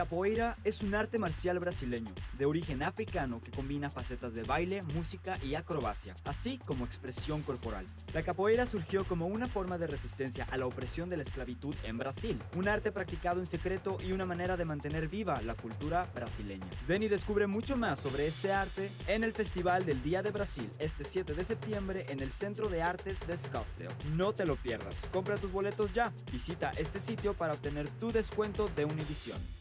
capoeira es un arte marcial brasileño, de origen africano que combina facetas de baile, música y acrobacia, así como expresión corporal. La capoeira surgió como una forma de resistencia a la opresión de la esclavitud en Brasil, un arte practicado en secreto y una manera de mantener viva la cultura brasileña. Ven descubre mucho más sobre este arte en el Festival del Día de Brasil este 7 de septiembre en el Centro de Artes de Scottsdale. No te lo pierdas, compra tus boletos ya. Visita este sitio para obtener tu descuento de Univision.